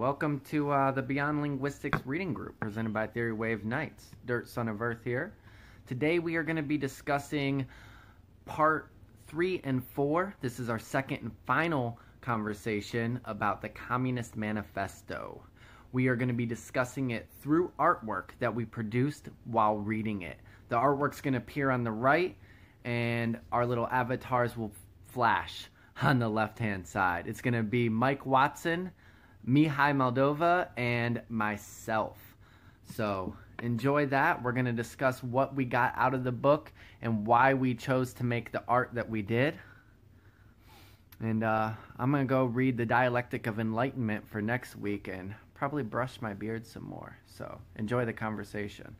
Welcome to uh, the Beyond Linguistics Reading Group presented by Theory Wave Nights. Dirt Son of Earth here. Today we are going to be discussing part three and four. This is our second and final conversation about the Communist Manifesto. We are going to be discussing it through artwork that we produced while reading it. The artwork's going to appear on the right, and our little avatars will flash on the left hand side. It's going to be Mike Watson, Mihai Moldova, and myself. So enjoy that. We're going to discuss what we got out of the book and why we chose to make the art that we did. And uh, I'm going to go read The Dialectic of Enlightenment for next week and probably brush my beard some more. So enjoy the conversation.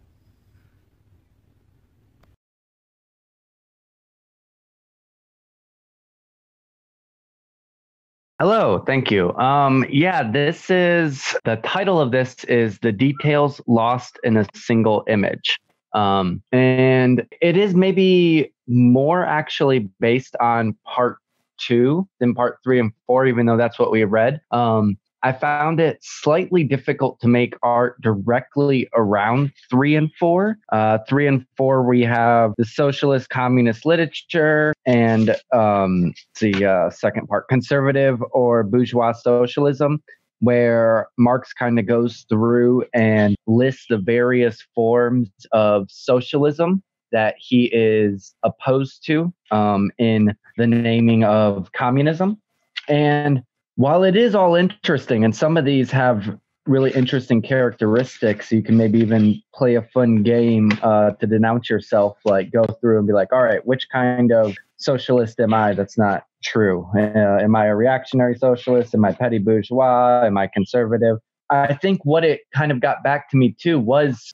Hello, thank you. Um, yeah, this is the title of this is The Details Lost in a Single Image. Um, and it is maybe more actually based on part two than part three and four, even though that's what we read. Um, I found it slightly difficult to make art directly around three and four. Uh, three and four, we have the socialist communist literature, and um, the uh, second part, conservative or bourgeois socialism, where Marx kind of goes through and lists the various forms of socialism that he is opposed to um, in the naming of communism. And while it is all interesting and some of these have really interesting characteristics you can maybe even play a fun game uh, to denounce yourself like go through and be like all right which kind of socialist am i that's not true? Uh, am i a reactionary socialist? Am i petty bourgeois? Am i conservative? I think what it kind of got back to me too was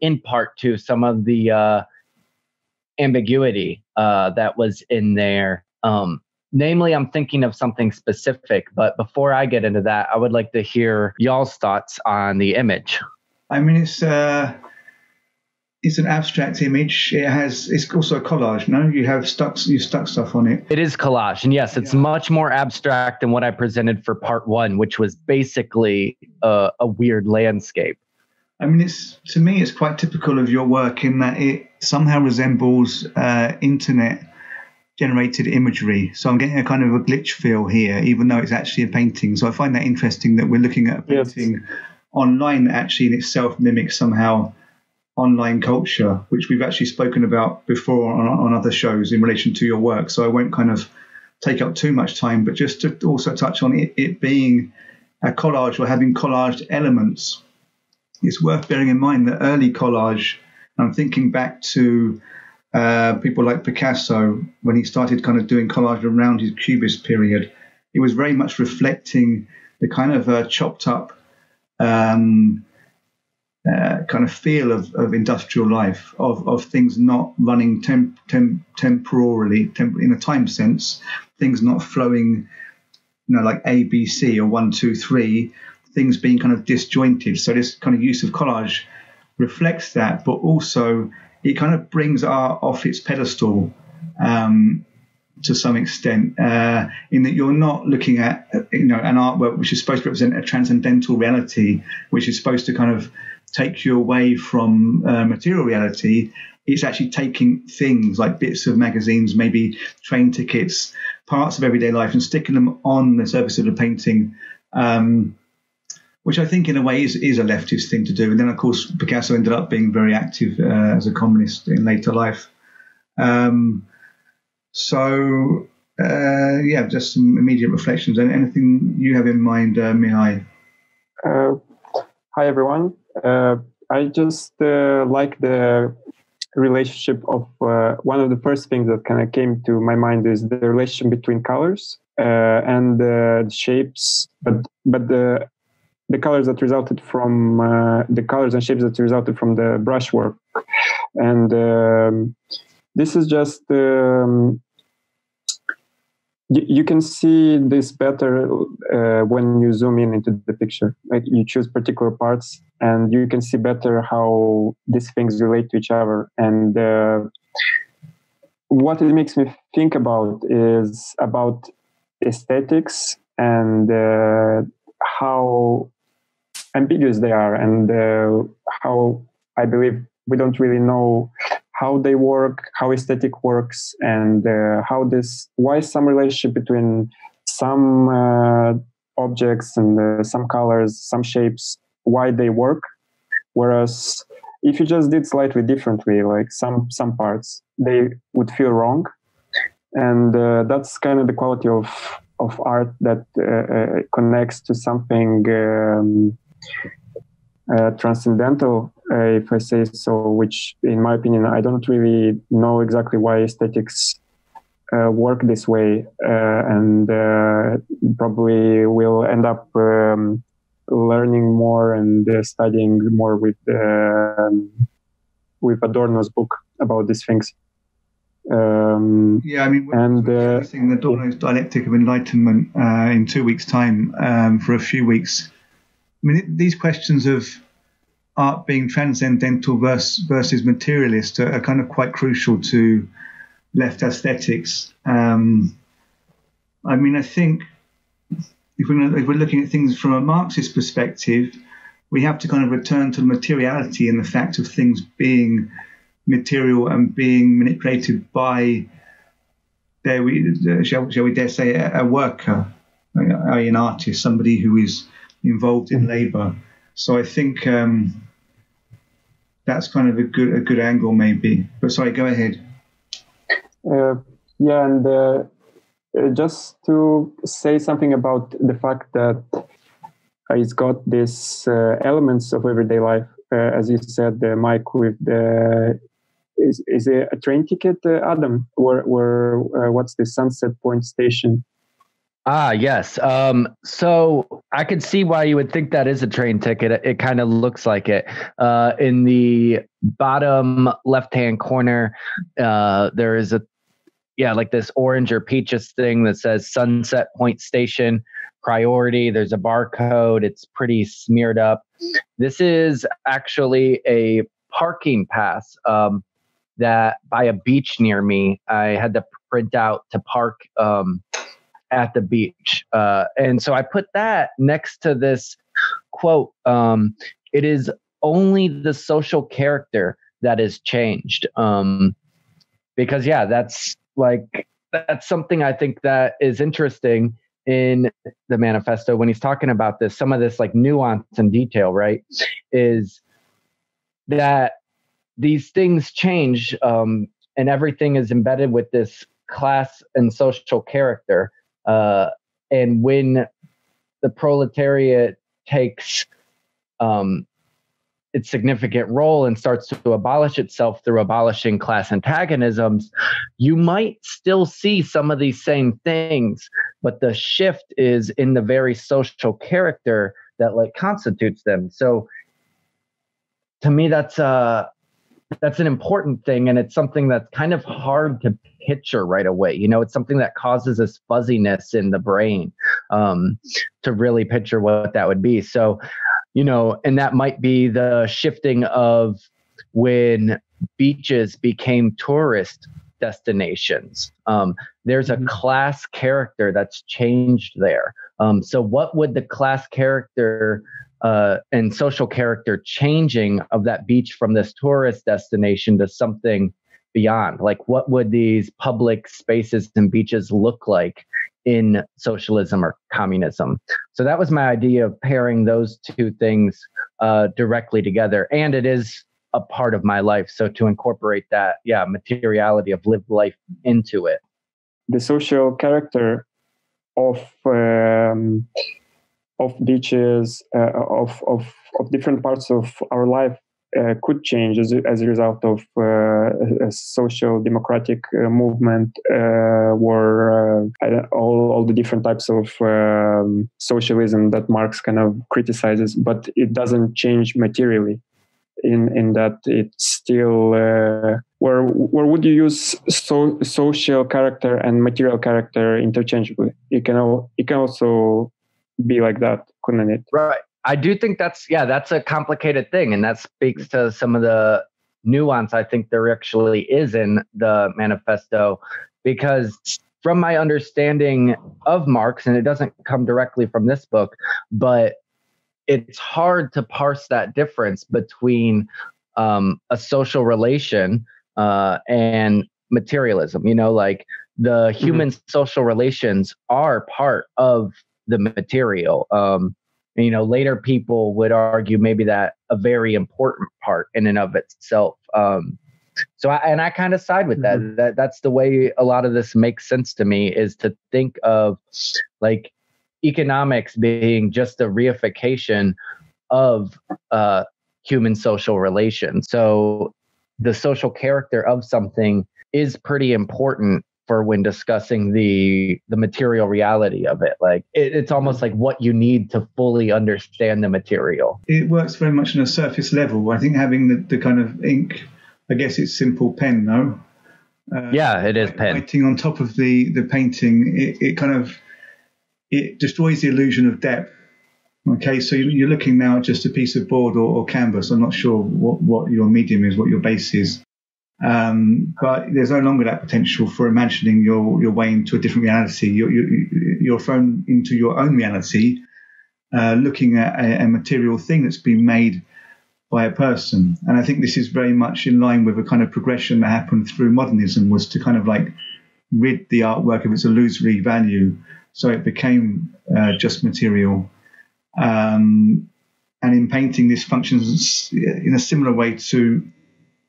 in part to some of the uh, ambiguity uh, that was in there. Um, Namely, I'm thinking of something specific, but before I get into that, I would like to hear y'all's thoughts on the image. I mean, it's uh, it's an abstract image. It has it's also a collage. No, you have stuck you stuck stuff on it. It is collage, and yes, it's yeah. much more abstract than what I presented for part one, which was basically a, a weird landscape. I mean, it's to me, it's quite typical of your work in that it somehow resembles uh, internet generated imagery. So I'm getting a kind of a glitch feel here, even though it's actually a painting. So I find that interesting that we're looking at a painting yes. online that actually in itself mimics somehow online culture, which we've actually spoken about before on, on other shows in relation to your work. So I won't kind of take up too much time, but just to also touch on it, it being a collage or having collaged elements, it's worth bearing in mind that early collage, I'm thinking back to uh, people like Picasso, when he started kind of doing collage around his Cubist period, it was very much reflecting the kind of uh, chopped up um, uh, kind of feel of, of industrial life, of, of things not running temp, temp, temporarily, temp, in a time sense, things not flowing, you know, like A, B, C or one, two, three, things being kind of disjointed. So this kind of use of collage reflects that, but also it kind of brings art off its pedestal um, to some extent, uh, in that you're not looking at you know an artwork which is supposed to represent a transcendental reality, which is supposed to kind of take you away from uh, material reality. It's actually taking things like bits of magazines, maybe train tickets, parts of everyday life, and sticking them on the surface of the painting. Um, which I think in a way is, is a leftist thing to do. And then, of course, Picasso ended up being very active uh, as a communist in later life. Um, so, uh, yeah, just some immediate reflections. And anything you have in mind, uh, Mihai? Uh, hi, everyone. Uh, I just uh, like the relationship of uh, one of the first things that kind of came to my mind is the relation between colors and the shapes, but but the the colors that resulted from uh, the colors and shapes that resulted from the brushwork. And um, this is just um, you, you, can see this better uh, when you zoom in into the picture. Like you choose particular parts and you can see better how these things relate to each other. And uh, what it makes me think about is about aesthetics and uh, how ambiguous they are and uh, how I believe we don't really know how they work, how aesthetic works, and uh, how this why some relationship between some uh, objects and uh, some colors, some shapes, why they work. Whereas if you just did slightly differently, like some some parts, they would feel wrong, and uh, that's kind of the quality of of art that uh, connects to something. Um, uh, transcendental, uh, if I say so, which, in my opinion, I don't really know exactly why aesthetics uh, work this way, uh, and uh, probably will end up um, learning more and uh, studying more with um, with Adorno's book about these things. Um, yeah, I mean, we're and uh, the Adorno's dialectic of enlightenment in two weeks' time um, for a few weeks I mean, these questions of art being transcendental versus, versus materialist are, are kind of quite crucial to left aesthetics. Um, I mean, I think if we're, if we're looking at things from a Marxist perspective, we have to kind of return to materiality and the fact of things being material and being manipulated by, dare we, shall, shall we dare say, a, a worker, an artist, somebody who is involved in labour. So I think um, that's kind of a good a good angle, maybe. But sorry, go ahead. Uh, yeah, and uh, uh just to say something about the fact that it's got these uh, elements of everyday life, uh, as you said, Mike, with the is is a, train ticket, uh, Adam? Where where what's the Sunset Point station? Ah, yes. Um, so I could see why you would think that is a train ticket. It, it kind of looks like it. Uh, in the bottom left hand corner, uh, there is a, yeah, like this orange or peaches thing that says Sunset Point Station priority. There's a barcode, it's pretty smeared up. This is actually a parking pass um, that by a beach near me, I had to print out to park. Um, at the beach. Uh, and so I put that next to this quote um, It is only the social character that is changed. Um, because, yeah, that's like, that's something I think that is interesting in the manifesto when he's talking about this, some of this like nuance and detail, right? Is that these things change um, and everything is embedded with this class and social character uh, and when the proletariat takes um, its significant role and starts to abolish itself through abolishing class antagonisms, you might still see some of these same things, but the shift is in the very social character that like constitutes them. So to me, that's uh that's an important thing, and it's something that's kind of hard to picture right away. You know, it's something that causes this fuzziness in the brain um, to really picture what that would be. So, you know, and that might be the shifting of when beaches became tourist destinations. Um, there's a mm-hmm. class character that's changed there. Um, so, what would the class character uh, and social character changing of that beach from this tourist destination to something beyond? Like, what would these public spaces and beaches look like in socialism or communism? So that was my idea of pairing those two things uh, directly together. And it is a part of my life. So to incorporate that, yeah, materiality of lived life into it. The social character of um, of beaches, uh, of, of of different parts of our life uh, could change as, as a result of uh, a social democratic uh, movement uh, or uh, all, all the different types of um, socialism that Marx kind of criticizes, but it doesn't change materially. In, in that it's still where where would you use so, social character and material character interchangeably? You can all, it can also be like that, couldn't it? Right. I do think that's yeah, that's a complicated thing, and that speaks to some of the nuance I think there actually is in the manifesto, because from my understanding of Marx, and it doesn't come directly from this book, but it's hard to parse that difference between um, a social relation uh, and materialism. You know, like the mm-hmm. human mm-hmm. social relations are part of the material. Um, you know, later people would argue maybe that a very important part in and of itself. Um, so I, and I kind of side with that. Mm-hmm. That that's the way a lot of this makes sense to me is to think of like economics being just a reification of uh, human social relations. So the social character of something is pretty important for when discussing the the material reality of it. Like it, it's almost like what you need to fully understand the material. It works very much on a surface level. I think having the, the kind of ink i guess it's simple pen no? Uh, yeah it is pen. writing on top of the the painting it, it kind of it destroys the illusion of depth. Okay, so you're looking now at just a piece of board or, or canvas. I'm not sure what, what your medium is, what your base is. Um, but there's no longer that potential for imagining your, your way into a different reality. You're, you're, thrown into your own reality, uh, looking at a, a, material thing that's been made by a person. And I think this is very much in line with a kind of progression that happened through modernism was to kind of like rid the artwork of its illusory value. So it became uh, just material. Um, and in painting, this functions in a similar way to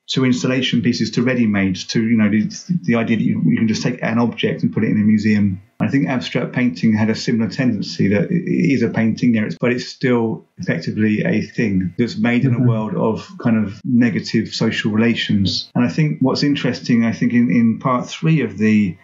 to installation pieces, to ready-made, to you know the, the idea that you, you, can just take an object and put it in a museum. I think abstract painting had a similar tendency that it is a painting there, but it's still effectively a thing that's made in mm-hmm. a world of kind of negative social relations. And I think what's interesting, I think in, in part three of the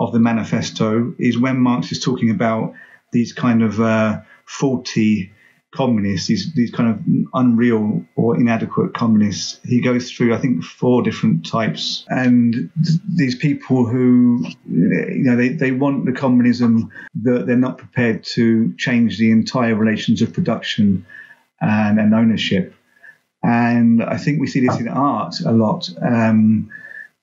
of the manifesto is when Marx is talking about these kind of uh, faulty communists, these these kind of unreal or inadequate communists. He goes through, I think, four different types, and th- these people who, you know, they, they want the communism that they're not prepared to change the entire relations of production and, and ownership. And I think we see this in art a lot. Um,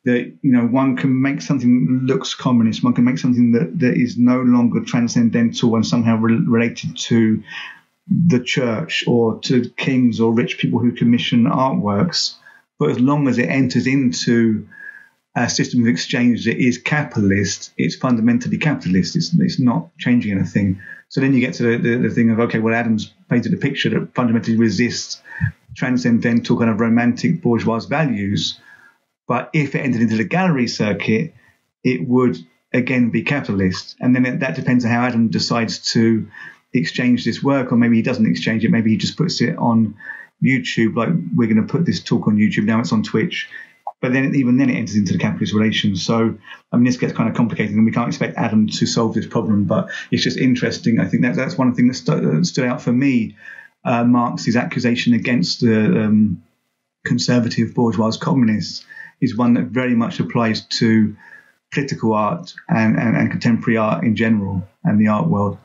that you know one can make something that looks communist, one can make something that, that is no longer transcendental and somehow re- related to the church or to kings or rich people who commission artworks. But as long as it enters into a system of exchange that is capitalist, it's fundamentally capitalist. It's, it's not changing anything. So then you get to the, the, the thing of, okay, well, Adams painted a picture that fundamentally resists transcendental kind of romantic bourgeois values. But if it entered into the gallery circuit, it would again be capitalist. And then it, that depends on how Adam decides to exchange this work, or maybe he doesn't exchange it. Maybe he just puts it on YouTube. Like we're going to put this talk on YouTube now. It's on Twitch, but then even then it enters into the capitalist relations. So I mean, this gets kind of complicated, and we can't expect Adam to solve this problem. But it's just interesting. I think that that's one thing that st- stood out for me. Uh, Marx's accusation against the um, conservative bourgeois communists is one that very much applies to political art and, and, and contemporary art in general and the art world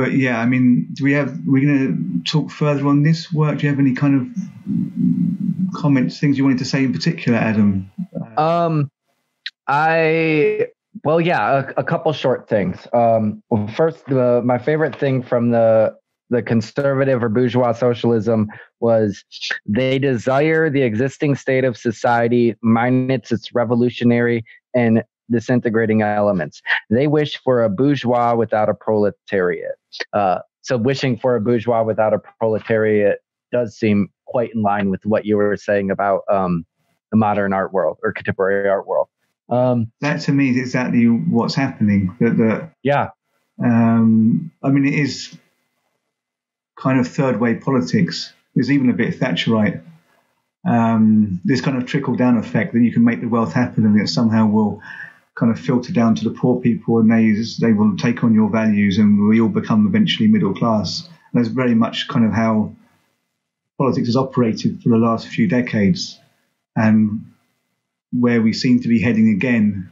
but yeah, I mean, do we have? We're going to talk further on this work. Do you have any kind of comments, things you wanted to say in particular, Adam? Um, I well, yeah, a, a couple short things. Um, first, the, my favorite thing from the the conservative or bourgeois socialism was they desire the existing state of society minus its revolutionary and disintegrating elements. They wish for a bourgeois without a proletariat. Uh, so, wishing for a bourgeois without a proletariat does seem quite in line with what you were saying about um, the modern art world or contemporary art world. Um, that to me is exactly what's happening. That the yeah, um, I mean, it is kind of third way politics. There's even a bit Thatcherite. Um, this kind of trickle down effect that you can make the wealth happen and it somehow will kind of filter down to the poor people and they they will take on your values and we all become eventually middle class. And that's very much kind of how politics has operated for the last few decades and where we seem to be heading again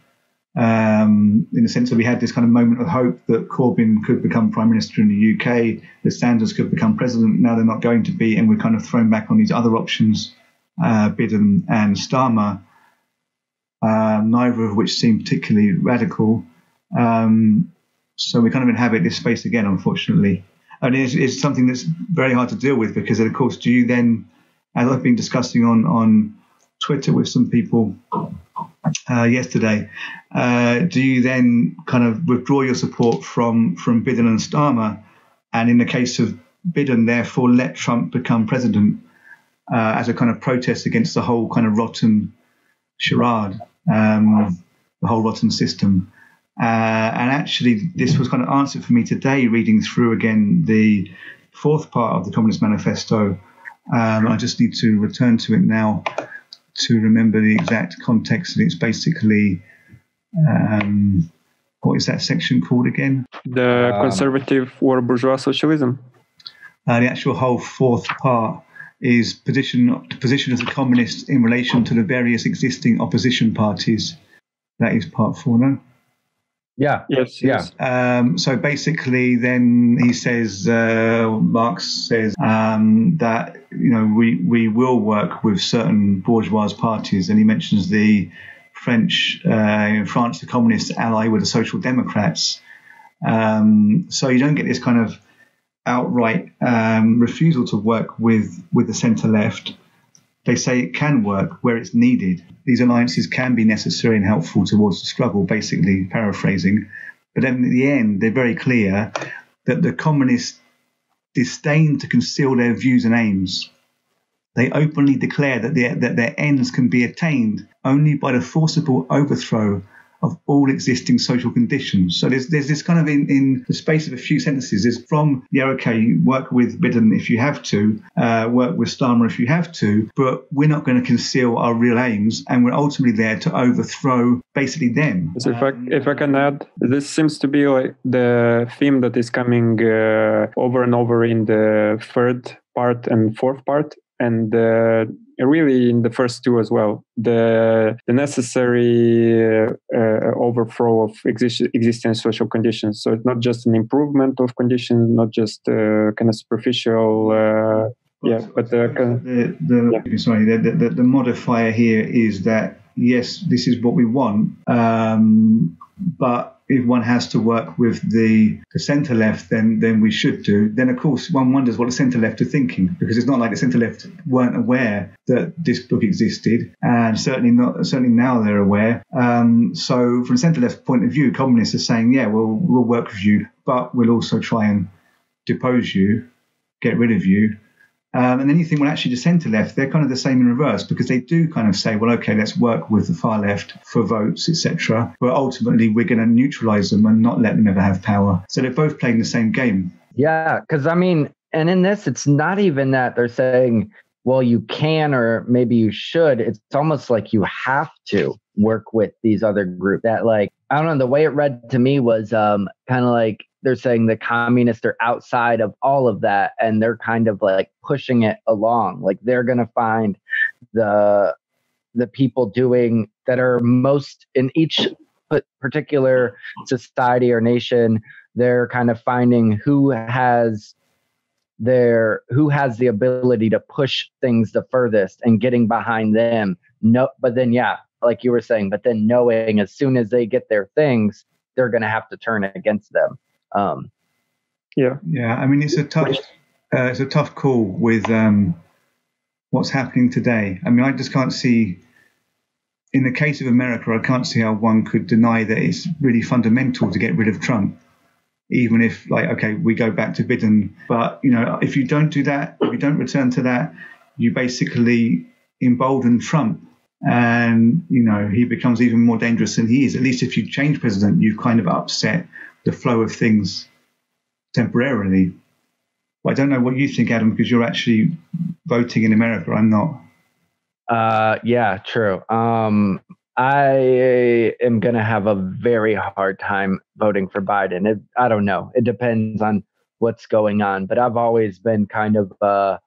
um, in the sense that we had this kind of moment of hope that Corbyn could become prime minister in the UK, that Sanders could become president. Now they're not going to be, and we're kind of thrown back on these other options, uh, Biden and Starmer um, neither of which seem particularly radical. Um, so we kind of inhabit this space again, unfortunately. and it's, it's something that's very hard to deal with because, of course, do you then, as I've been discussing on on Twitter with some people uh, yesterday, uh, do you then kind of withdraw your support from from Biden and Starmer, and in the case of Biden, therefore let Trump become president uh, as a kind of protest against the whole kind of rotten charade, um, the whole rotten system? Uh, and actually, this was kind of answered for me today, reading through again the fourth part of the Communist Manifesto. Um, I just need to return to it now to remember the exact context. And it's basically, um, what is that section called again? The um, conservative war bourgeois socialism. Uh, the actual whole fourth part is position the position of the communists in relation to the various existing opposition parties. That is part four, no? Yeah. Yes. Yeah. Um, so basically, then he says, uh, Marx says um, that you know we we will work with certain bourgeois parties, and he mentions the French uh, in France, the communists ally with the Social Democrats. Um, so you don't get this kind of outright um, refusal to work with with the centre left. They say it can work where it's needed. These alliances can be necessary and helpful towards the struggle, basically paraphrasing. But then in the end, they're very clear that the communists disdain to conceal their views and aims. They openly declare that, that their ends can be attained only by the forcible overthrow of all existing social conditions. So there's there's this kind of in, in the space of a few sentences is from yeah okay work with Biden if you have to uh, work with Starmer if you have to, but we're not going to conceal our real aims and we're ultimately there to overthrow basically them. So if I if I can add, this seems to be like the theme that is coming uh, over and over in the third part and fourth part and uh, really in the first two as well the the necessary uh, uh, overthrow of exist- existing social conditions so it's not just an improvement of conditions not just uh, kind of superficial uh, yeah but the, the, the yeah. sorry the, the, the modifier here is that yes this is what we want um, but if one has to work with the, the centre left, then then we should do. Then of course one wonders what the centre left are thinking because it's not like the centre left weren't aware that this book existed, and certainly not certainly now they're aware. Um, so from the centre left point of view, communists are saying, yeah, we'll we'll work with you, but we'll also try and depose you, get rid of you, um, and then you think, well, actually, the centre left, they're kind of the same in reverse because they do kind of say, well, okay, let's work with the far left for votes, etc. But ultimately, we're going to neutralise them and not let them ever have power. So they're both playing the same game. Yeah, because I mean, and in this, it's not even that they're saying, well, you can or maybe you should. It's almost like you have to work with these other groups that, like, I don't know, the way it read to me was um, kind of like they're saying the communists are outside of all of that and they're kind of like pushing it along. Like they're going to find the the people doing that are most in each particular society or nation they're kind of finding who has their who has the ability to push things the furthest and getting behind them. No but then yeah like you were saying but then knowing as soon as they get their things they're going to have to turn against them um, yeah, yeah. I mean, it's a tough, uh, it's a tough call with um, what's happening today. I mean, I just can't see. In the case of America, I can't see how one could deny that it's really fundamental to get rid of Trump, even if, like, okay, we go back to Biden. But you know, if you don't do that, if you don't return to that, you basically embolden Trump and you know he becomes even more dangerous than he is. At least if you change president, you've kind of upset the flow of things temporarily. I don't know what you think, Adam, because you're actually voting in America. I'm not. Uh, yeah, true. Um, I am going to have a very hard time voting for Biden. It, I don't know. It depends on what's going on, but I've always been kind of uh,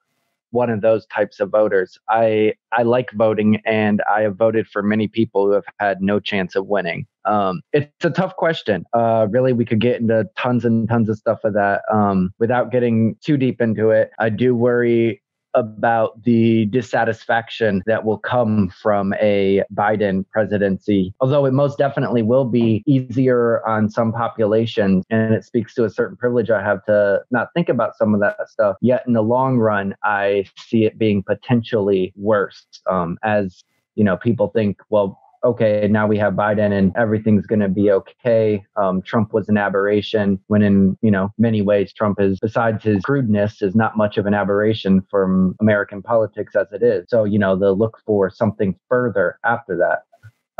one of those types of voters. I I like voting, and I have voted for many people who have had no chance of winning. Um, it's a tough question. Uh, really, we could get into tons and tons of stuff of that um, without getting too deep into it. I do worry about the dissatisfaction that will come from a Biden presidency, although it most definitely will be easier on some populations. And it speaks to a certain privilege I have to not think about some of that stuff. Yet in the long run, I see it being potentially worse um, as you know people think well okay, now we have Biden and everything's going to be okay. Um, Trump was an aberration when in, you know, many ways, Trump is, besides his crudeness, is not much of an aberration from American politics as it is. So, you know, they'll look for something further after that.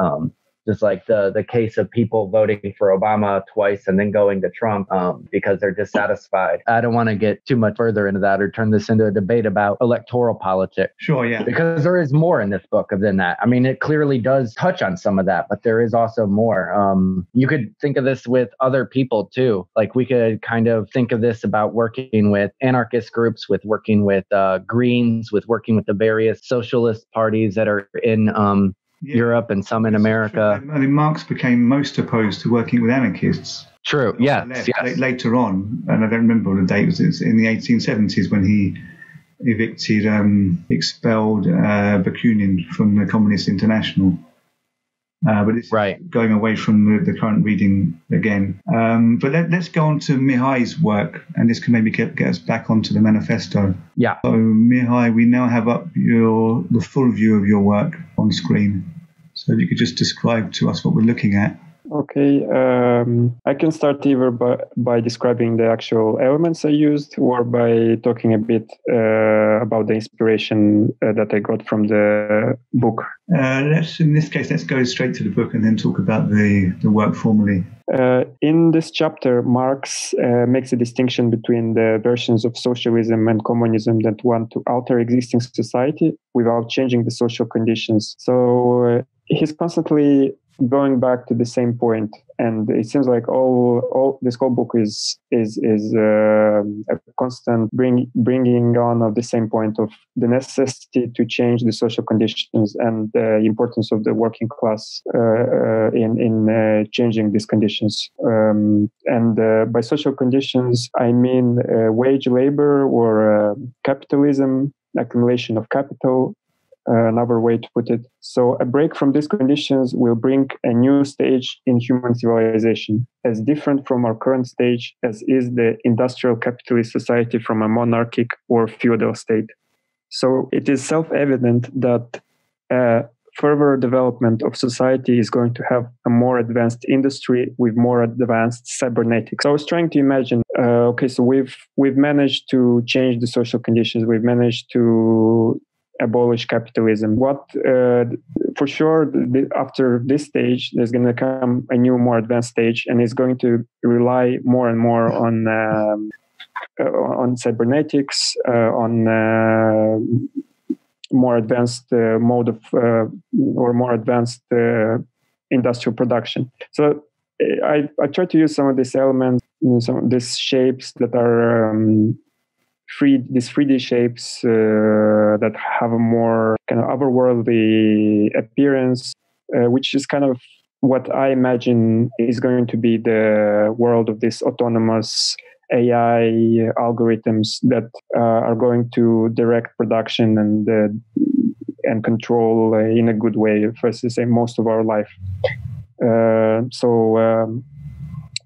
Um, just like the the case of people voting for Obama twice and then going to Trump um, because they're dissatisfied. I don't want to get too much further into that or turn this into a debate about electoral politics. Sure, yeah. Because there is more in this book than that. I mean, it clearly does touch on some of that, but there is also more. Um, you could think of this with other people too. Like we could kind of think of this about working with anarchist groups, with working with uh, Greens, with working with the various socialist parties that are in um, yeah. Europe and some in America. I mean, Marx became most opposed to working with anarchists. True. Yes. Yes. Later on, and I don't remember the date. It was in the 1870s when he evicted, um, expelled uh, Bakunin from the Communist International. Uh, but it's right. going away from the, the current reading again. Um, but let, us go on to Mihai's work, and this can maybe get, get us back onto the manifesto. Yeah. So Mihai, we now have up your the full view of your work on screen. So if you could just describe to us what we're looking at. Okay, um, I can start either by, by describing the actual elements I used or by talking a bit uh, about the inspiration uh, that I got from the book. Uh, let's, in this case, let's go straight to the book and then talk about the, the work formally. Uh, in this chapter, Marx uh, makes a distinction between the versions of socialism and communism that want to alter existing society without changing the social conditions. So uh, he's constantly going back to the same point and it seems like all all this whole book is is is uh, a constant bring, bringing on of the same point of the necessity to change the social conditions and the importance of the working class uh, uh, in in uh, changing these conditions. Um, and uh, by social conditions I mean uh, wage labor or capitalism accumulation of capital uh, another way to put it. So, a break from these conditions will bring a new stage in human civilization, as different from our current stage as is the industrial capitalist society from a monarchic or feudal state. So, it is self evident that uh, further development of society is going to have a more advanced industry with more advanced cybernetics. So I was trying to imagine, uh, okay, so we've we've managed to change the social conditions. We've managed to abolish capitalism. What uh, for sure the, after this stage, there's going to come a new, more advanced stage, and it's going to rely more and more on um, uh, on cybernetics, uh, on uh, more advanced uh, mode of uh, or more advanced industrial production. So I, I try to use some of these elements, you know, some of these shapes that are um, three these 3D shapes uh, that have a more kind of otherworldly appearance, uh, which is kind of what I imagine is going to be the world of this autonomous AI algorithms that uh, are going to direct production and uh, and control uh, in a good way, versus most of our life. Uh, so. Um,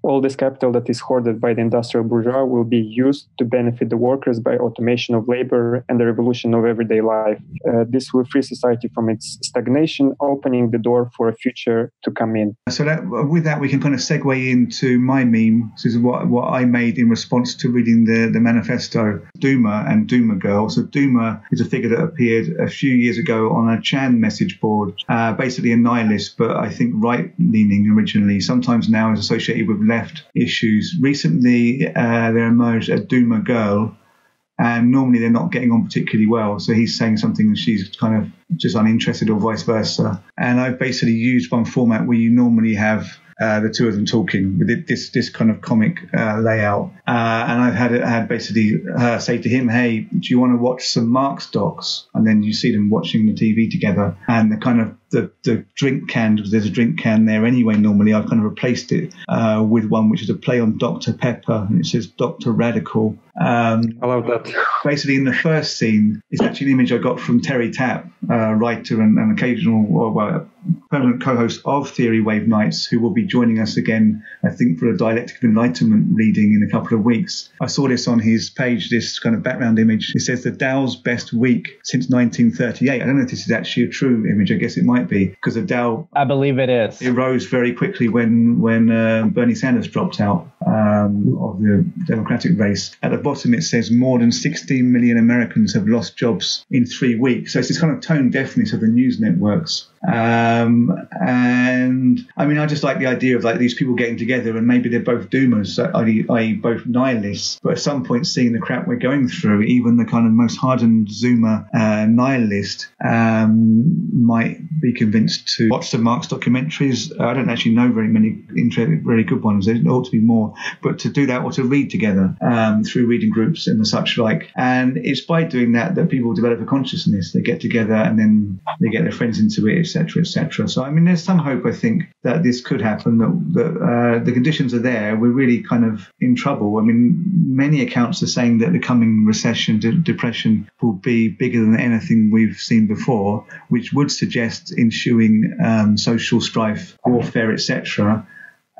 all this capital that is hoarded by the industrial bourgeois will be used to benefit the workers by automation of labor and the revolution of everyday life. Uh, this will free society from its stagnation, opening the door for a future to come in. So that, with that, we can kind of segue into my meme. This is what, what I made in response to reading the, the manifesto, Doomer and Doomer Girl. So Doomer is a figure that appeared a few years ago on a Chan message board, uh, basically a nihilist, but I think right-leaning originally, sometimes now is associated with left issues. Recently, uh, there emerged a Doomer girl, and normally they're not getting on particularly well. So he's saying something and she's kind of just uninterested, or vice versa. And I've basically used one format where you normally have uh, the two of them talking with this this kind of comic uh, layout. Uh, and I've had had basically uh, say to him, "Hey, do you want to watch some Marx docs?" And then you see them watching the TV together, and the kind of the, the drink can, because there's a drink can there anyway normally, I've kind of replaced it uh, with one which is a play on Dr. Pepper, and it says Dr. Radical. Um, I love that. Basically, in the first scene, it's actually an image I got from Terry Tapp, uh, writer and, and occasional, well, permanent co-host of Theory Wave Nights, who will be joining us again, I think, for a Dialectic of Enlightenment reading in a couple of weeks. I saw this on his page, this kind of background image. It says the Dow's best week since 1938. I don't know if this is actually a true image. I guess it might be because the Dow. I believe it is. It rose very quickly when when uh, Bernie Sanders dropped out um, of the Democratic race. At the bottom, it says more than 16 million Americans have lost jobs in three weeks. So it's this kind of tone deafness of the news networks. Um, and I mean, I just like the idea of like these people getting together and maybe they're both doomers, i.e., both nihilists, but at some point seeing the crap we're going through, even the kind of most hardened Zoomer uh, nihilist um, might be convinced to watch some Marx documentaries. I don't actually know very many really good ones. There ought to be more, but to do that or to read together um, through reading groups and such like. And it's by doing that that people develop a consciousness. They get together and then they get their friends into it, etc., etc. So I mean, there's some hope I think that this could happen. That, that uh, the conditions are there. We're really kind of in trouble. I mean, many accounts are saying that the coming recession, de- depression, will be bigger than anything we've seen before, which would suggest ensuing um, social strife, warfare, etc.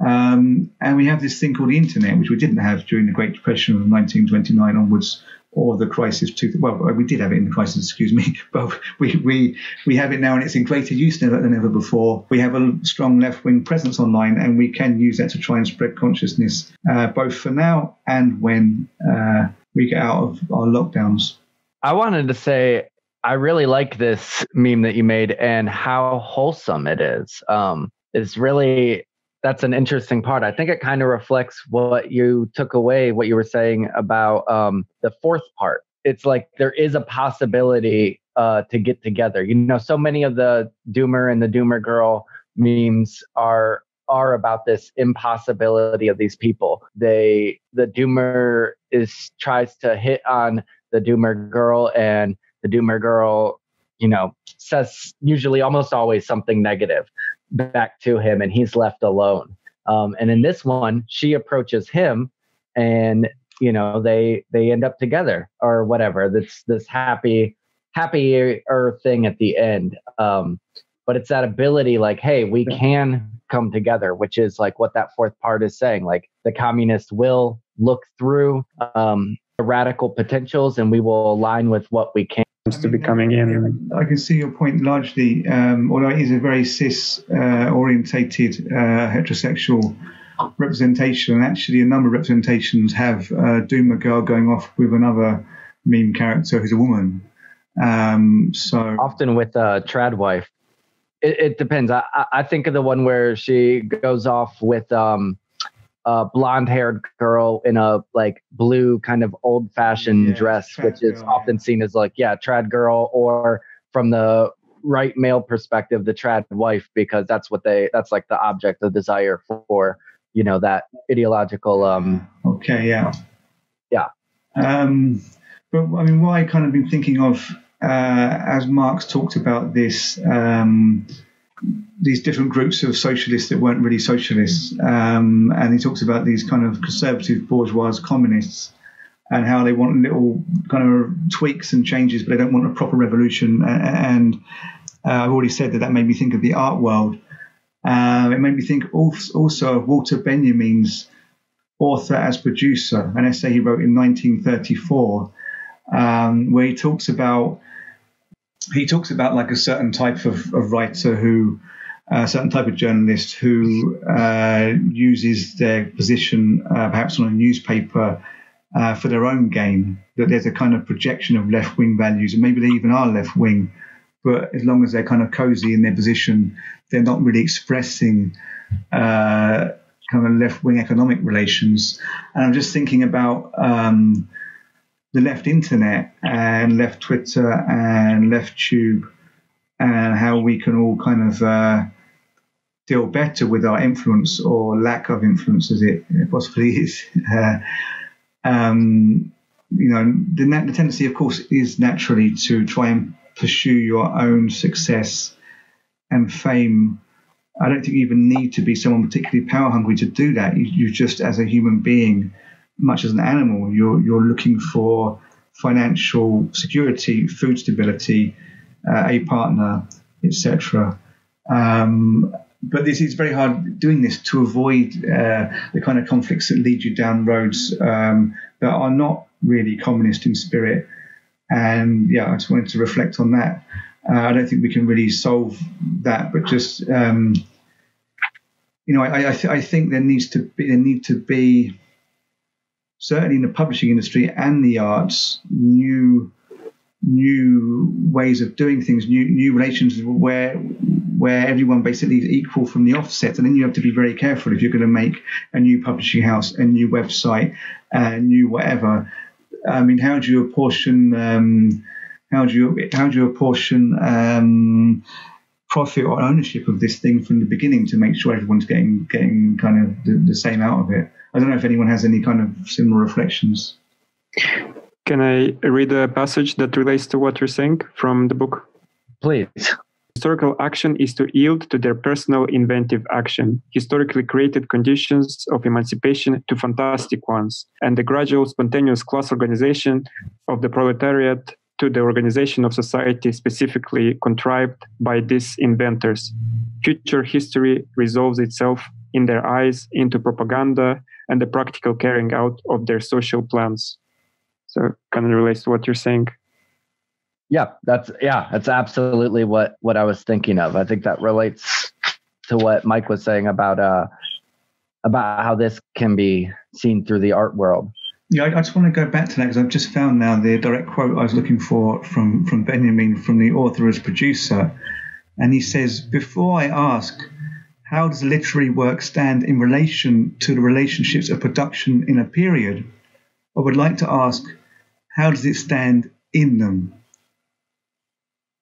Um, and we have this thing called the internet, which we didn't have during the Great Depression of 1929 onwards, or the crisis. To, well, we did have it in the crisis, excuse me, but we, we, we have it now and it's in greater use than ever before. We have a strong left wing presence online and we can use that to try and spread consciousness, uh, both for now and when uh, we get out of our lockdowns. I wanted to say I really like this meme that you made and how wholesome it is. Um, it's really that's an interesting part. I think it kind of reflects what you took away, what you were saying about um, the fourth part. It's like there is a possibility uh, to get together. You know, so many of the Doomer and the Doomer Girl memes are are about this impossibility of these people. They the Doomer is tries to hit on the Doomer Girl, and the Doomer Girl, you know, says usually almost always something negative back to him and he's left alone. Um, and in this one, she approaches him and you know they they end up together or whatever. That's this happy happier thing at the end. Um, but it's that ability like, hey, we can come together, which is like what that fourth part is saying. Like the communists will look through um, the radical potentials and we will align with what we can to be coming in. I can see your point largely, um, although it is a very cis uh, orientated uh, heterosexual representation, and actually a number of representations have uh, Doomer girl going off with another meme character who's a woman. Um, so often with a trad wife, it, it depends. I, I think of the one where she goes off with um, a blonde haired girl in a like blue kind of old fashioned yeah, dress, which is girl, often yeah. seen as like, yeah, trad girl, or from the right male perspective, the trad wife, because that's what they, that's like the object of desire for, you know, that ideological. um Okay, yeah. Yeah. Um, but I mean, what I kind of been thinking of uh, as Marx talked about this, um, these different groups of socialists that weren't really socialists. Um, and he talks about these kind of conservative bourgeois communists and how they want little kind of tweaks and changes, but they don't want a proper revolution. And uh, I've already said that that made me think of the art world. Uh, it made me think also of Walter Benjamin's author as producer, an essay he wrote in 1934, um, where he talks about he talks about like a certain type of, of writer who a certain type of journalist who uh, uses their position uh, perhaps on a newspaper uh, for their own gain. That there's a kind of projection of left wing values, and maybe they even are left wing, but as long as they're kind of cozy in their position, they're not really expressing uh, kind of left wing economic relations. And I'm just thinking about. Um, the left internet and left Twitter and left Tube and how we can all kind of uh, deal better with our influence or lack of influence as it possibly is. Uh, um, you know, the, the tendency, of course, is naturally to try and pursue your own success and fame. I don't think you even need to be someone particularly power hungry to do that. You, you just, as a human being, much as an animal, you're you're looking for financial security, food stability, uh, a partner, etc. Um, but this is very hard doing this to avoid uh, the kind of conflicts that lead you down roads um, that are not really communist in spirit. And yeah, I just wanted to reflect on that. Uh, I don't think we can really solve that, but just um, you know, I, I, th- I, think there needs to be there need to be certainly in the publishing industry and the arts new new ways of doing things, new new relations where where everyone basically is equal from the offset, and then you have to be very careful if you're going to make a new publishing house, a new website, a new whatever. I mean, how do you apportion? Um, how do you how do you apportion um, profit or ownership of this thing from the beginning to make sure everyone's getting getting kind of the, the same out of it? I don't know if anyone has any kind of similar reflections. Can I read a passage that relates to what you're saying from the book? Please. Historical action is to yield to their personal inventive action, historically created conditions of emancipation to fantastic ones, and the gradual spontaneous class organization of the proletariat to the organization of society specifically contrived by these inventors. Future history resolves itself in their eyes into propaganda and the practical carrying out of their social plans. So kind of relates to what you're saying. Yeah, that's yeah, that's absolutely what what I was thinking of. I think that relates to what Mike was saying about uh about how this can be seen through the art world. Yeah, I, I just want to go back to that because I've just found now the direct quote I was looking for from from Benjamin from the author as producer, and he says, "Before I ask." How does literary work stand in relation to the relationships of production in a period? I would like to ask, how does it stand in them?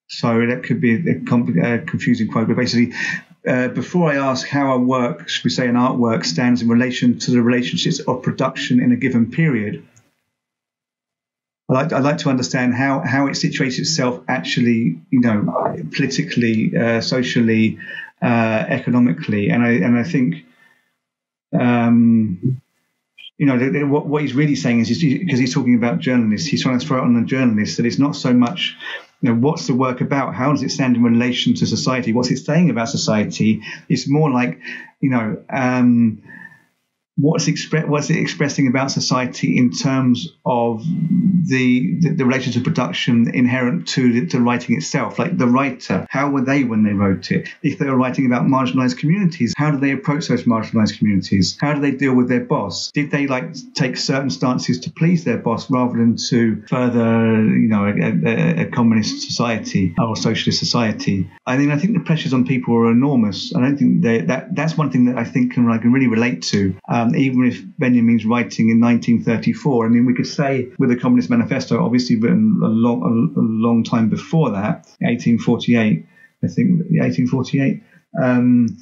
So that could be a, confusing quote, but basically, uh, before I ask how a work, should we say an artwork, stands in relation to the relationships of production in a given period, I'd like, I'd like to understand how, how it situates itself actually, you know, politically, uh, socially, uh, economically, and I and I think um, you know, what, what he's really saying is because he's talking about journalists, he's trying to throw it on the journalists that it's not so much, you know, what's the work about? How does it stand in relation to society? What's it saying about society? It's more like, you know, um, what's expre- what's it expressing about society in terms of the the, the relation production inherent to the, to writing itself? Like the writer how were they when they wrote it? If they were writing about marginalized communities how do they approach those marginalized communities? How do they deal with their boss? Did they like take certain stances to please their boss rather than to further you know a, a, a communist society or socialist society? I mean i think the pressures on people are enormous. I don't think they, that that's one thing that i think can, I can really relate to. Um, um, even if Benjamin's writing in 1934. I mean, we could say with the Communist Manifesto, obviously written a long, a, a long time before that, 1848, I think, 1848. Um,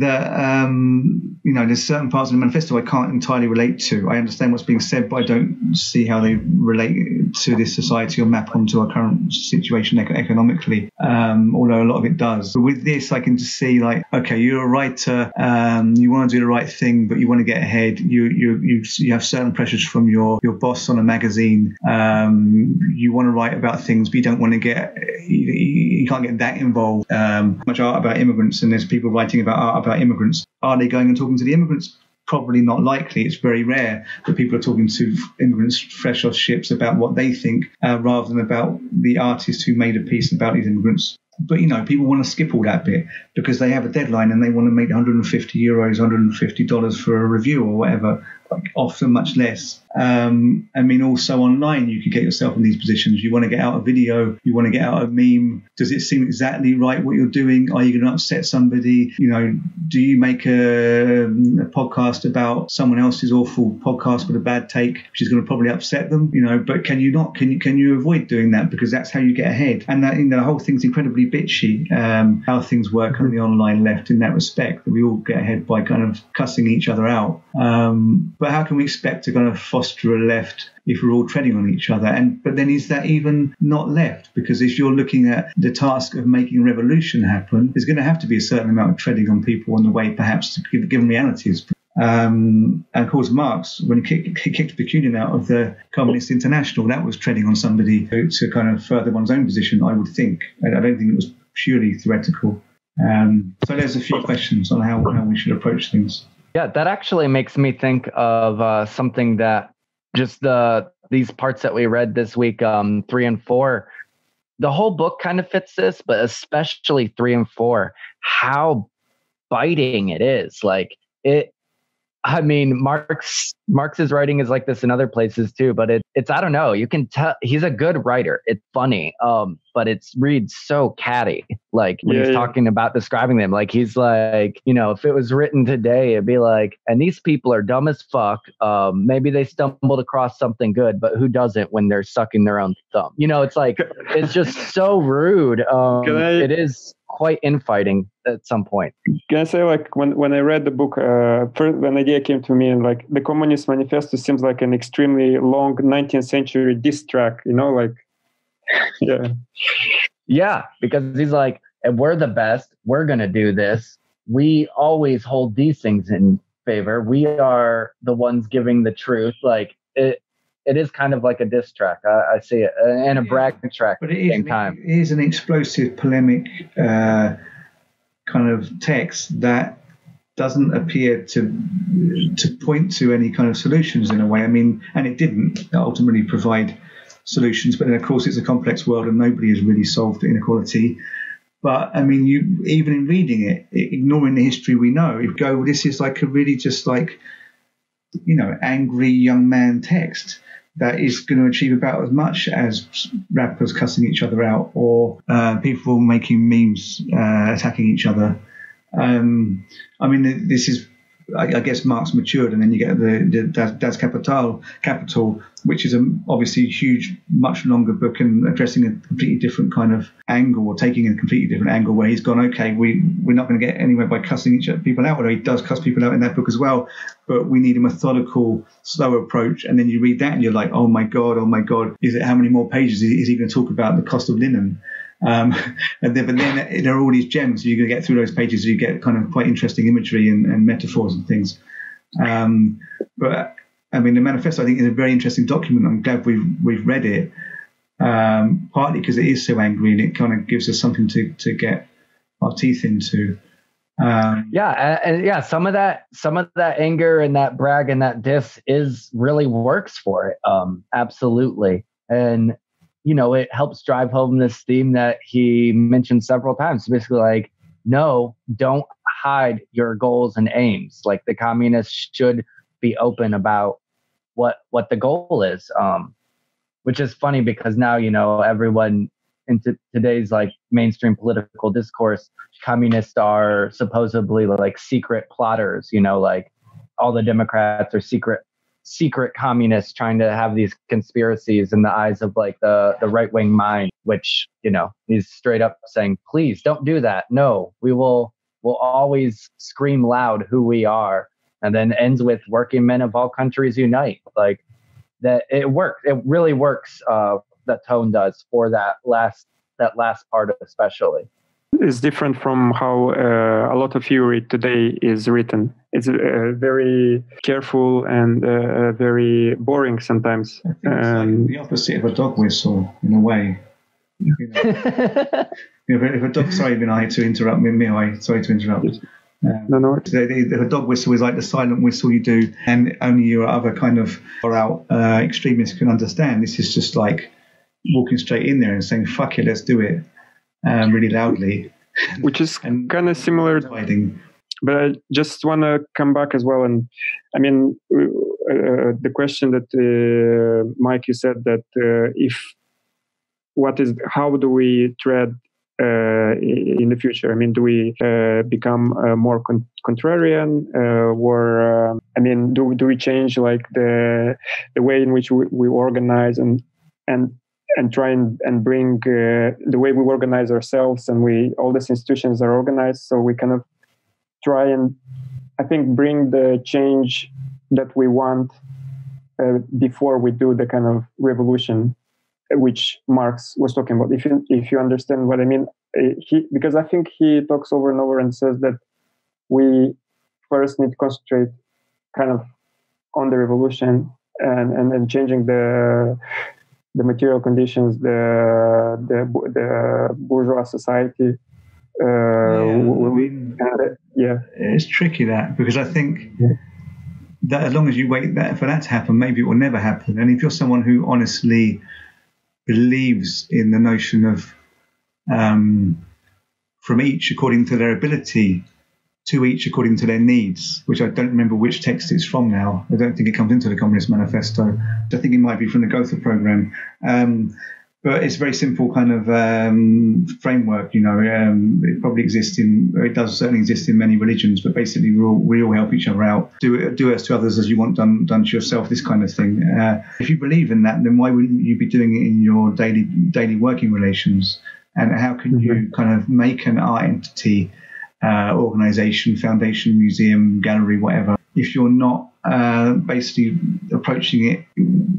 that um, you know there's certain parts of the manifesto I can't entirely relate to. I understand what's being said, but I don't see how they relate to this society or map onto our current situation economically. Um, although a lot of it does. But with this, I can just see like, okay, you're a writer, um, you want to do the right thing, but you want to get ahead. You you you, you have certain pressures from your your boss on a magazine. Um, you want to write about things, but you don't want to get you, you can't get that involved. Um, much art about immigrants, and there's people writing about art about immigrants. Are they going and talking to the immigrants? Probably not likely. It's very rare that people are talking to immigrants fresh off ships about what they think uh, rather than about the artist who made a piece about these immigrants. But you know, people want to skip all that bit because they have a deadline and they want to make 150 euros, 150 dollars for a review or whatever. Often much less. Um, I mean, also online, you can get yourself in these positions. You want to get out a video, you want to get out a meme. Does it seem exactly right what you're doing? Are you going to upset somebody? You know, do you make a, a podcast about someone else's awful podcast with a bad take, which is going to probably upset them? You know, but can you not? Can you can you avoid doing that because that's how you get ahead? And that, you know, the whole thing's incredibly bitchy. Um, how things work on the online left in that respect, that we all get ahead by kind of cussing each other out. Um, but how can we expect to kind of foster a left if we're all treading on each other? And but then is that even not left? Because if you're looking at the task of making revolution happen, there's going to have to be a certain amount of treading on people on the way, perhaps, to give given realities. Um, and of course, Marx, when he kicked, he kicked Bakunin out of the Communist International, that was treading on somebody to, to kind of further one's own position, I would think. I, I don't think it was purely theoretical. Um, so there's a few questions on how, how we should approach things. Yeah, that actually makes me think of uh, something that just the these parts that we read this week, um, three and four. The whole book kind of fits this, but especially three and four, how biting it is. Like it I mean, Marx Marx's writing is like this in other places too, but it, it's I don't know. You can tell he's a good writer. It's funny, um, but it's reads so catty. Like when yeah, he's yeah. talking about describing them, like he's like, you know, if it was written today, it'd be like, and these people are dumb as fuck. Um, maybe they stumbled across something good, but who doesn't when they're sucking their own thumb? You know, it's like it's just so rude. Um, I, it is quite infighting at some point. Can I say, like, when, when I read the book, uh, first, an idea came to me, and like, the Communist Manifesto seems like an extremely long 19th century diss track, you know, like, yeah. Yeah, because he's like, and we're the best. We're going to do this. We always hold these things in favor. We are the ones giving the truth. Like, it, it is kind of like a diss track. I, I see it, and a brag track but at the same time. It is an explosive, polemic uh, kind of text that doesn't appear to to point to any kind of solutions in a way. I mean, and it didn't ultimately provide solutions. But then, of course, it's a complex world, and nobody has really solved inequality. But I mean, you even in reading it, ignoring the history we know, you go, well, this is like a really just like you know angry young man text that is going to achieve about as much as rappers cussing each other out or uh, people making memes uh, attacking each other. Um, I mean, this is I, I, guess Marx matured, and then you get the, the Das Kapital, Capital, which is a obviously huge, much longer book and addressing a completely different kind of angle, or taking a completely different angle, where he's gone, okay, we we're not going to get anywhere by cussing each other, people out, although he does cuss people out in that book as well, but we need a methodical, slow approach. And then you read that, and you're like, oh my god, oh my god, is it how many more pages is he, is he going to talk about the cost of linen? Um, and then, but then there are all these gems. Going to get through those pages. You get kind of quite interesting imagery and, and metaphors and things. Um, but I mean, the manifesto I think is a very interesting document. I'm glad we've we've read it. Um, partly because it is so angry and it kind of gives us something to to get our teeth into. Um, yeah, and, and, yeah, some of that, some of that anger and that brag and that diss is really works for it. Um, absolutely, and you know, it helps drive home this theme that he mentioned several times. Basically, like, no, don't hide your goals and aims. Like the communists should be open about what what the goal is. Um, which is funny because now you know everyone in t- today's like mainstream political discourse, communists are supposedly like secret plotters. You know, like all the Democrats are secret secret communists trying to have these conspiracies in the eyes of like the the right wing mind which you know he's straight up saying please don't do that. No we will will always scream loud who we are and then ends with working men of all countries unite. Like that it works it really works uh that tone does for that last that last part especially is different from how uh, a lot of theory today is written. It's uh, very careful and uh, very boring sometimes. Um, like the opposite of a dog whistle in a way. You know, if, a dog, sorry, I had to interrupt me, Mihai, sorry to interrupt. Um, no, no. The, the, the, dog whistle is like the silent whistle you do, and only your other kind of far out uh, extremists can understand. This is just like walking straight in there and saying, fuck it, let's do it um, really loudly. Which is kind of similar. Fighting. But I just want to come back as well. And I mean, uh, the question that uh, Mike you said that uh, if what is how do we tread uh, in the future? I mean, do we uh, become uh, more con- contrarian, or I mean, do do we change like the the way in which we, we organize and and and try and, and bring uh, the way we organize ourselves and we all these institutions are organized so we kind of try and i think bring the change that we want uh, before we do the kind of revolution which Marx was talking about. If you if you understand what I mean, uh, he because I think he talks over and over and says that we first need to concentrate kind of on the revolution and and, and changing the the material conditions, the the the bourgeois society. Uh, yeah, I mean, uh, yeah, it's tricky that because I think. Yeah that as long as you wait that for that to happen, maybe it will never happen. And if you're someone who honestly believes in the notion of um, from each according to their ability to each according to their needs, which I don't remember which text it's from now. I don't think it comes into the Communist Manifesto. I think it might be from the Gotha program. Um, but it's a very simple kind of um, framework. You know, um, it probably exists in, it does certainly exist in many religions. But basically, we all, we all help each other out. Do do us to others as you want done done to yourself. This kind of thing. Uh, if you believe in that, then why wouldn't you be doing it in your daily daily working relations? And how can mm-hmm. you kind of make an art entity, uh, organization, foundation, museum, gallery, whatever, if you're not uh, basically approaching it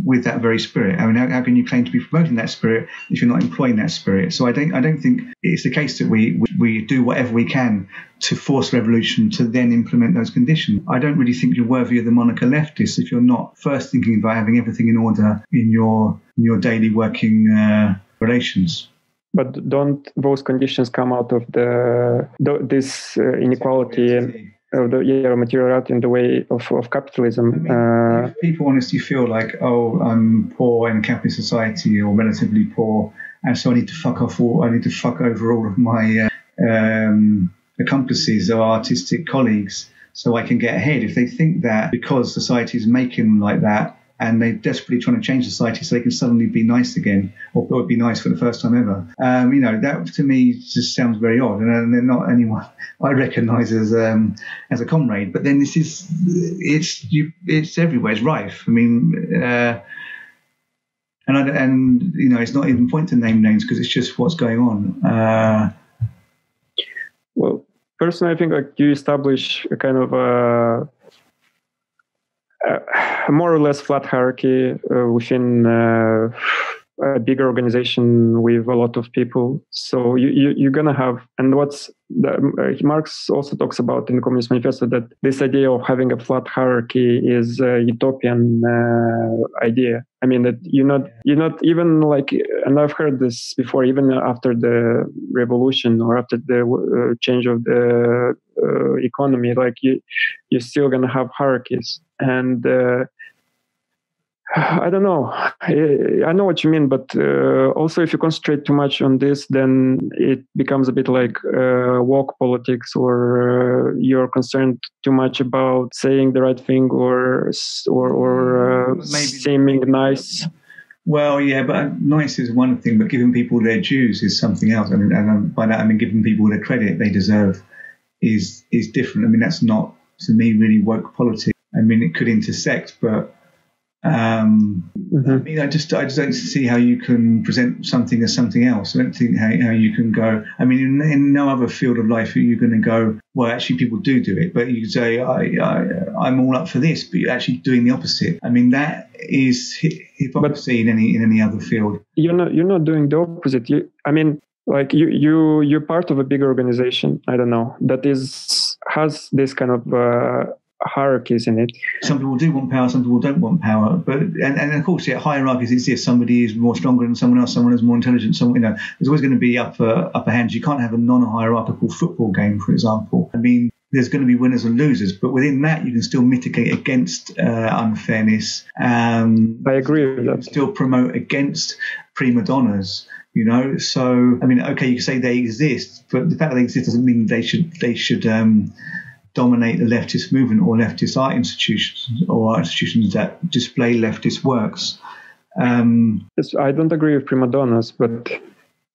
with that very spirit. I mean, how, how, can you claim to be promoting that spirit if you're not employing that spirit? So I don't, I don't think it's the case that we, we do whatever we can to force revolution to then implement those conditions. I don't really think you're worthy of the moniker leftist if you're not first thinking about having everything in order in your in your daily working uh, relations. But don't those conditions come out of the, the this uh, inequality of the yeah, material art in the way of, of capitalism. I mean, uh, people honestly feel like, oh, I'm poor in a capitalist society or relatively poor, and so I need to fuck off all, I need to fuck over all of my uh, um, accomplices or artistic colleagues so I can get ahead. If they think that because society is making them like that, and they're desperately trying to change society so they can suddenly be nice again or, or be nice for the first time ever. Um, you know, that to me just sounds very odd, and they're not anyone I recognise as um, as a comrade. But then this is it's you, it's everywhere. It's rife. I mean. Uh, and, I, and you know, it's not even point to name names because it's just what's going on. Uh, well, personally, I think like you establish a kind of a a more or less flat hierarchy uh, within uh, a bigger organization with a lot of people. So you, you you're gonna have and what's the, uh, Marx also talks about in the Communist Manifesto that this idea of having a flat hierarchy is a utopian uh, idea. I mean that you're not you're not even like and I've heard this before even after the revolution or after the uh, change of the uh, economy like you you're still gonna have hierarchies and uh, I don't know. I know what you mean, but uh, also if you concentrate too much on this, then it becomes a bit like uh, woke politics, or uh, you're concerned too much about saying the right thing or or, or uh, seeming nice. Well, yeah, but nice is one thing, but giving people their dues is something else. Mean, and by that I mean giving people the credit they deserve is is different. I mean, that's not to me really woke politics. I mean, it could intersect, but um, mm-hmm. I mean, I just I just don't see how you can present something as something else. I don't think how, how you can go. I mean, in, in no other field of life are you going to go. Well, actually, people do do it, but you can say I, I I'm all up for this, but you're actually doing the opposite. I mean, that is hypocrisy in any in any other field. You're not you're not doing the opposite. You, I mean, like you you you're part of a bigger organization. I don't know that is has this kind of. Uh, hierarchies in it. Some people do want power, some people don't want power. But and, and of course, yeah, hierarchies exist. Somebody is more stronger than someone else. Someone is more intelligent. Someone, you know, there's always going to be upper upper hands. You can't have a non-hierarchical football game, for example. I mean, there's going to be winners and losers, but within that, you can still mitigate against uh, unfairness. Um, I agree with that. Still promote against prima donnas you know so i mean okay you can say they exist but the fact that they exist doesn't mean they should they should um, dominate the leftist movement or leftist art institutions or art institutions that display leftist works. Um, I don't agree with prima donnas, but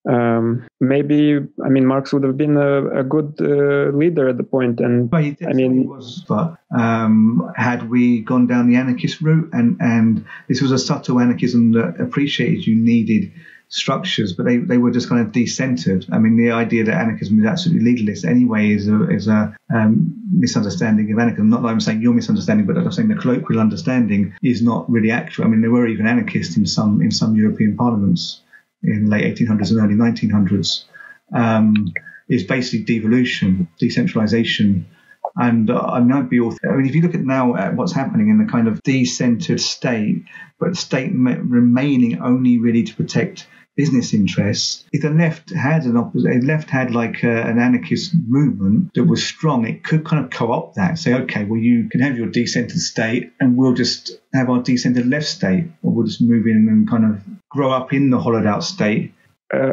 um, maybe I mean Marx would have been a, a good uh, leader at the point, and I mean, was, but um, had we gone down the anarchist route, and and this was a subtle anarchism that appreciated you needed structures, but they, they were just kind of decentered. I mean, the idea that anarchism is absolutely legalist anyway is a, is a um, misunderstanding of anarchism. Not that I'm saying your misunderstanding, but I'm saying the colloquial understanding is not really accurate. I mean, there were even anarchists in some in some European parliaments in late 1800s and early 1900s um, is basically devolution, decentralization. And uh, I might be. I mean, if you look at now at what's happening in the kind of decentered state, but state remaining only really to protect business interests. If the left had an opposite, left had like a, uh, an anarchist movement that was strong, it could kind of co-opt that. Say, okay, well, you can have your decentered state, and we'll just have our decentered left state, or we'll just move in and kind of grow up in the hollowed out state. Uh,